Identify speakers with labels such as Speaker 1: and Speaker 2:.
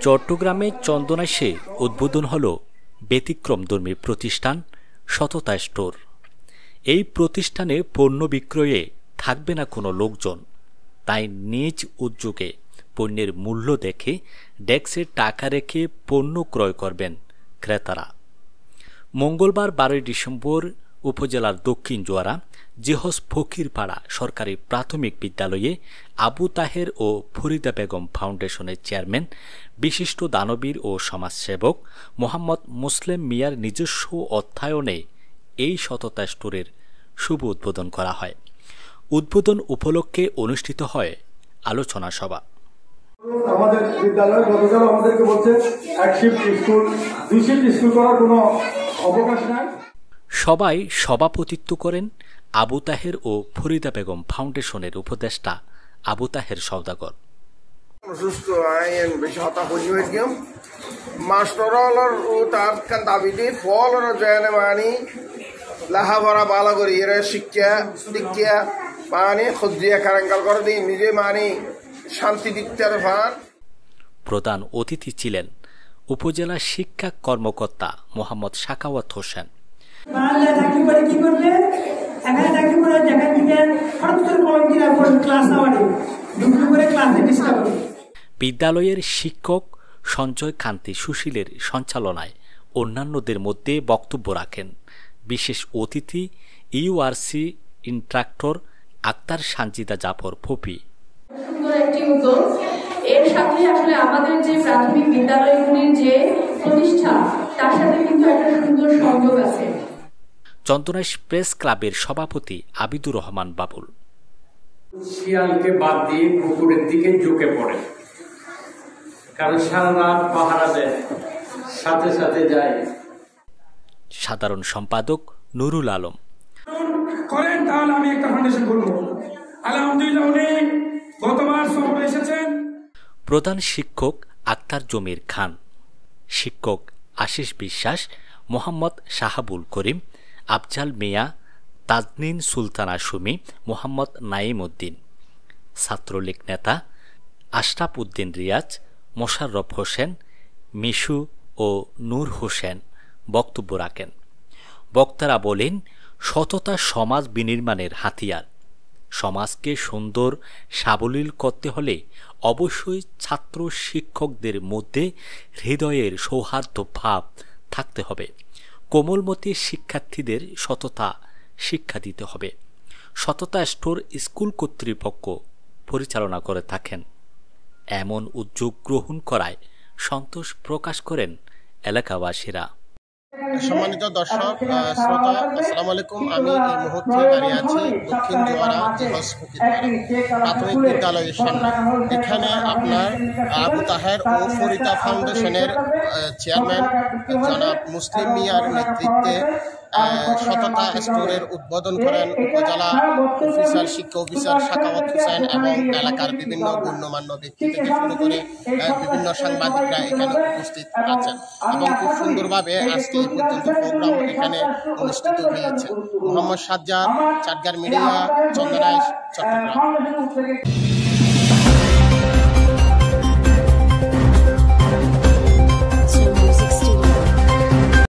Speaker 1: চট্টগ্রামে চন্দনাইশে উদ্বোধন হল ব্যতিক্রমধর্মী প্রতিষ্ঠান সততা স্টোর। এই প্রতিষ্ঠানে পণ্য বিক্রয়ে থাকবে না কোনো লোকজন। তাই নিজ উদ্যোগে পণ্যের মূল্য দেখে ডেস্কে টাকা রেখে পণ্য ক্রয় করবেন ক্রেতারা। মঙ্গলবার বারোই ডিসেম্বর উপজেলার দক্ষিণ জোয়ারা, জেহস ফকিরপাড়া সরকারি প্রাথমিক বিদ্যালয়ে আবু তাহের ও ফরিদা বেগম ফাউন্ডেশনের চেয়ারম্যান, বিশিষ্ট দানবীর ও সমাজসেবক মোহাম্মদ মুসলিম মিয়ার নিজস্ব অর্থায়নে এই সততা স্টোরের শুভ উদ্বোধন করা হয়। উদ্বোধন উপলক্ষে অনুষ্ঠিত হয় আলোচনা সভা।
Speaker 2: আমাদের বিদ্যালয় গতকাল আমাদেরকে বলছে, এক শিফট স্কুল দুই শিফট স্কুল করার কোনো অবকাশ নাই।
Speaker 1: সবাই সভাপতিত্ব করেন আবু তাহের ও ফরিদা বেগম ফাউন্ডেশনের উপদেষ্টা আবু তাহের
Speaker 3: অসুস্থ বেশি হয়েছিলাম। ও তার ফল জয়নে মানি লাহা ভরা বালা করি এরা শিক্ষা দীক্ষা মানি খুদ্দিয়া কারাঙ্গাল করে দিই নিজে মানি শান্তি
Speaker 1: প্রধান অতিথি ছিলেন উপজেলা শিক্ষা কর্মকর্তা মোহাম্মদ সাকাওয়াত হোসেন।
Speaker 4: বাংলা চাকরি করে কি করবে এখানে চাকরি করে যেখান থেকে হঠাৎ করে কলম কিনা ক্লাস নেওয়ানি দুপুর করে ক্লাসে ডিস্টার্ব
Speaker 1: বিদ্যালয়ের শিক্ষক সঞ্জয় কান্তি সুশীলের সঞ্চালনায় অন্যান্যদের মধ্যে বক্তব্য রাখেন। বিশেষ অতিথি ইউআরসি ইন্ট্রাক্টর আক্তার সানজিদা জাফর ফপি।
Speaker 5: সুন্দর একটি উদ্যোগ। এর সাথে আসলে আমাদের যে প্রাথমিক বিদ্যালয়গুলির যে প্রতিষ্ঠা তার সাথে কিন্তু একটা সুন্দর সংযোগ আছে।
Speaker 1: চন্দনাইশ প্রেস ক্লাবের সভাপতি আবিদুর রহমান বাবুল।
Speaker 6: শিয়ালকে বাদ দিয়ে কুকুরের দিকে ঝুঁকে পড়ে। কারণ সারা রাত পাহারা দেয় সাথে সাথে যায়।
Speaker 1: সাধারণ সম্পাদক নুরুল আলম।
Speaker 7: করেন তাহলে আমি একটা ফাউন্ডেশন করব। আলহামদুলিল্লাহ উনি গতবার সফরে এসেছেন।
Speaker 1: প্রধান শিক্ষক আক্তার জমির খান। শিক্ষক আশিস বিশ্বাস মোহাম্মদ শাহাবুল করিম আফজাল মিয়া তাজনিন সুলতানা সুমি মোহাম্মদ নাইম উদ্দিন। ছাত্রলীগ নেতা আশরাফ উদ্দিন রিয়াজ, মোশাররফ হোসেন, মিশু ও নূর হোসেন বক্তব্য রাখেন। বক্তারা বলেন, সততা সমাজ বিনির্মাণের হাতিয়ার। সমাজকে সুন্দর, সাবলীল করতে হলে অবশ্যই ছাত্র শিক্ষকদের মধ্যে হৃদয়ের সৌহার্দ্য ভাব থাকতে হবে। কোমলমতি শিক্ষার্থীদের সততা শিক্ষা দিতে হবে। সততা স্টোর স্কুল কর্তৃপক্ষ পরিচালনা করে থাকেন। এমন উদ্যোগ গ্রহণ করায় সন্তোষ প্রকাশ করেন এলাকাবাসীরা।
Speaker 3: সম্মানিত দর্শক শ্রোতা আসসালামু আলাইকুম। আমি এই মুহূর্তে দাঁড়িয়ে আছি দক্ষিণ জোয়ারা জেহস প্রাথমিক বিদ্যালয়ের সামনে এখানে আপনার আবু তাহের ও ফরিদা ফাউন্ডেশনের চেয়ারম্যান জনাব মুসলিম মিয়ার নেতৃত্বে সততা স্টোরের উদ্বোধন করেন উপজেলা অফিসার শিক্ষা অফিসার সাকাওয়াত হোসেন এবং এলাকার বিভিন্ন গণ্যমান্য ব্যক্তি থেকে শুরু করে বিভিন্ন সাংবাদিকরা এখানে উপস্থিত আছেন এবং খুব সুন্দরভাবে আজকে এখানে অনুষ্ঠিত হয়েছে। মোহাম্মদ সাজ্জাদ চাটগার মিডিয়া চন্দনাইশ চট্টগ্রাম।